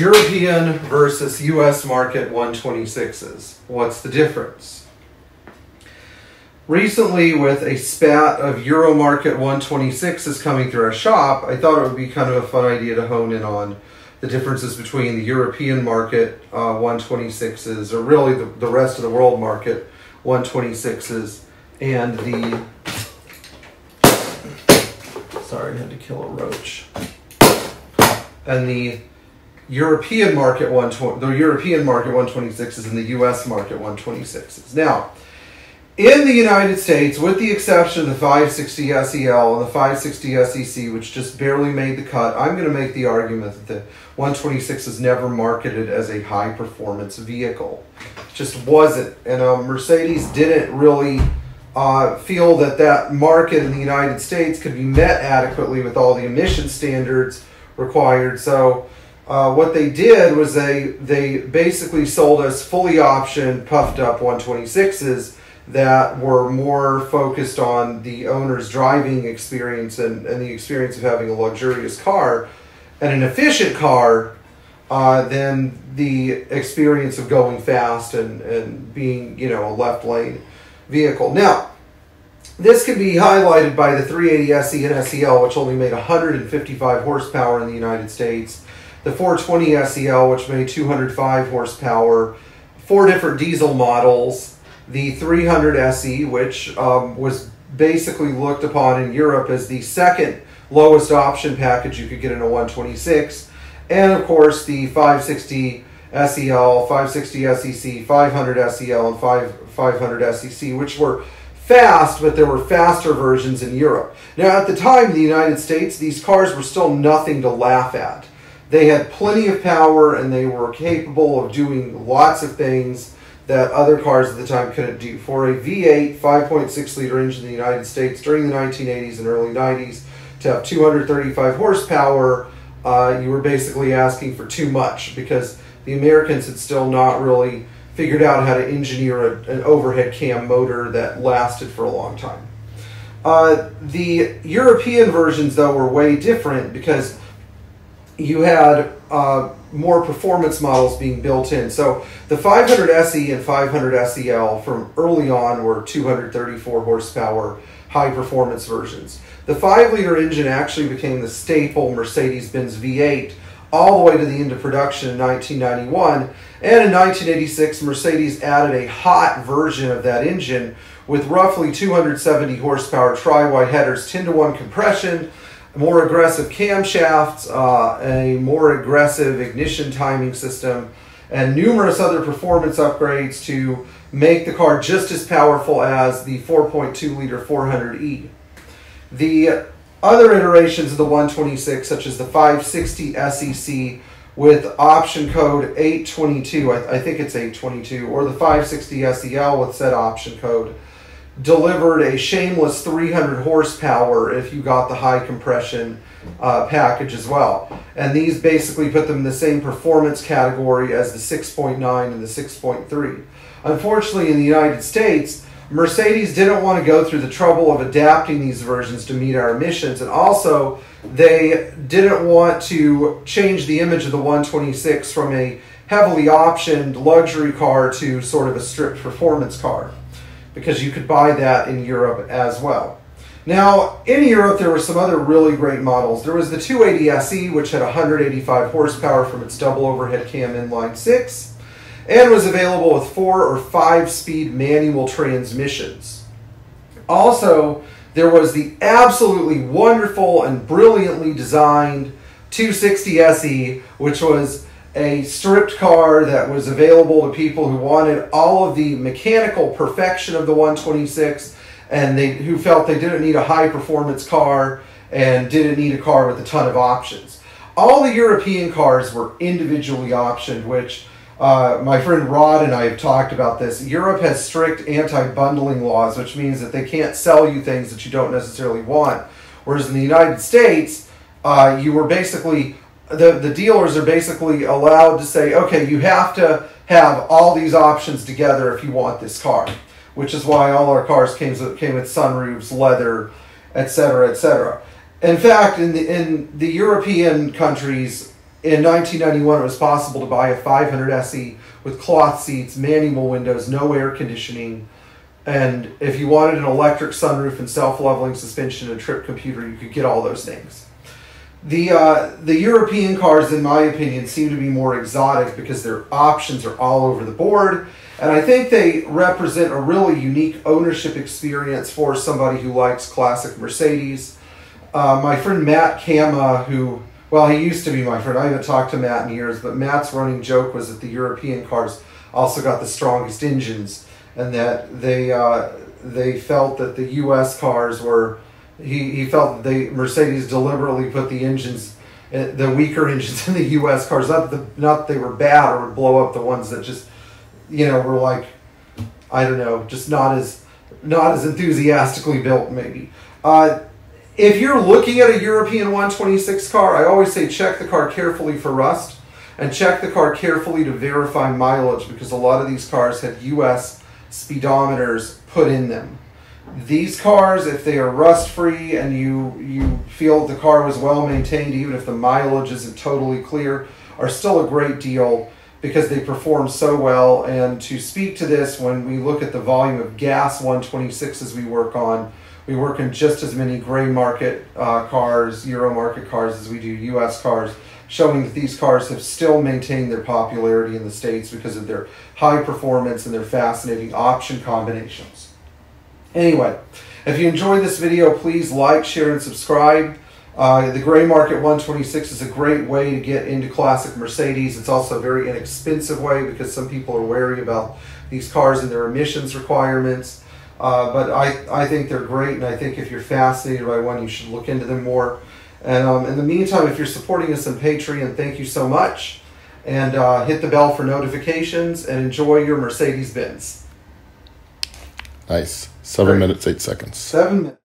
European versus US market 126s. What's the difference? Recently, with a spat of Euro market 126s coming through our shop, I thought it would be kind of a fun idea to hone in on the differences between the European market uh, 126s, or really the, the rest of the world market 126s, and the. Sorry, I had to kill a roach. And the European market 120, the European market 126s and the US market 126s. Now, in the United States, with the exception of the 560 SEL and the 560 SEC, which just barely made the cut, I'm going to make the argument that the 126 is never marketed as a high performance vehicle. It just wasn't. And um, Mercedes didn't really uh, feel that that market in the United States could be met adequately with all the emission standards required. So, uh, what they did was they they basically sold us fully optioned, puffed up 126s that were more focused on the owner's driving experience and, and the experience of having a luxurious car and an efficient car uh, than the experience of going fast and, and being, you know, a left lane vehicle. Now, this can be highlighted by the 380 SE and SEL, which only made 155 horsepower in the United States the 420 SEL, which made 205 horsepower, four different diesel models, the 300 SE, which um, was basically looked upon in Europe as the second lowest option package you could get in a 126, and of course the 560 SEL, 560 SEC, 500 SEL, and 5, 500 SEC, which were fast, but there were faster versions in Europe. Now, at the time in the United States, these cars were still nothing to laugh at. They had plenty of power and they were capable of doing lots of things that other cars at the time couldn't do. For a V8 5.6 liter engine in the United States during the 1980s and early 90s, to have 235 horsepower, uh, you were basically asking for too much because the Americans had still not really figured out how to engineer a, an overhead cam motor that lasted for a long time. Uh, the European versions, though, were way different because you had uh, more performance models being built in. So the 500 SE and 500 SEL from early on were 234 horsepower high performance versions. The 5 liter engine actually became the staple Mercedes Benz V8 all the way to the end of production in 1991. And in 1986, Mercedes added a hot version of that engine with roughly 270 horsepower tri wide headers, 10 to 1 compression more aggressive camshafts, uh, a more aggressive ignition timing system, and numerous other performance upgrades to make the car just as powerful as the 4.2 liter 400e. The other iterations of the 126, such as the 560 SEC with option code 822, I, I think it's 822, or the 560 SEL with said option code delivered a shameless 300 horsepower if you got the high compression uh, package as well. And these basically put them in the same performance category as the 6.9 and the 6.3. Unfortunately, in the United States, Mercedes didn't want to go through the trouble of adapting these versions to meet our emissions, and also they didn't want to change the image of the 126 from a heavily optioned luxury car to sort of a stripped performance car because you could buy that in Europe as well. Now, in Europe, there were some other really great models. There was the 280 SE, which had 185 horsepower from its double overhead cam inline six, and was available with four or five speed manual transmissions. Also, there was the absolutely wonderful and brilliantly designed 260 SE, which was a stripped car that was available to people who wanted all of the mechanical perfection of the 126 and they who felt they didn't need a high performance car and didn't need a car with a ton of options. All the European cars were individually optioned, which uh, my friend Rod and I have talked about this. Europe has strict anti bundling laws, which means that they can't sell you things that you don't necessarily want. Whereas in the United States, uh, you were basically the, the dealers are basically allowed to say, okay, you have to have all these options together if you want this car, which is why all our cars came, came with sunroofs, leather, etc., etc. In fact, in the, in the European countries, in 1991, it was possible to buy a 500 SE with cloth seats, manual windows, no air conditioning. And if you wanted an electric sunroof and self-leveling suspension and trip computer, you could get all those things. The uh, the European cars, in my opinion, seem to be more exotic because their options are all over the board, and I think they represent a really unique ownership experience for somebody who likes classic Mercedes. Uh, my friend Matt Kama, who well, he used to be my friend. I haven't talked to Matt in years, but Matt's running joke was that the European cars also got the strongest engines, and that they uh, they felt that the U.S. cars were he, he felt that they Mercedes deliberately put the engines uh, the weaker engines in the U.S. cars. Not the not that they were bad or would blow up the ones that just you know were like I don't know just not as not as enthusiastically built maybe. Uh, if you're looking at a European 126 car, I always say check the car carefully for rust and check the car carefully to verify mileage because a lot of these cars have US speedometers put in them these cars, if they are rust free and you you feel the car was well maintained, even if the mileage isn't totally clear, are still a great deal because they perform so well. And to speak to this, when we look at the volume of gas 126s we work on, we work in just as many gray market uh, cars, Euro market cars as we do U.S. cars, showing that these cars have still maintained their popularity in the states because of their high performance and their fascinating option combinations. Anyway, if you enjoyed this video, please like, share, and subscribe. Uh, the Gray Market 126 is a great way to get into classic Mercedes. It's also a very inexpensive way because some people are wary about these cars and their emissions requirements. Uh, but I, I think they're great, and I think if you're fascinated by one, you should look into them more. And um, in the meantime, if you're supporting us on Patreon, thank you so much. And uh, hit the bell for notifications and enjoy your Mercedes Benz. Nice. Seven Great. minutes, eight seconds. Seven minutes.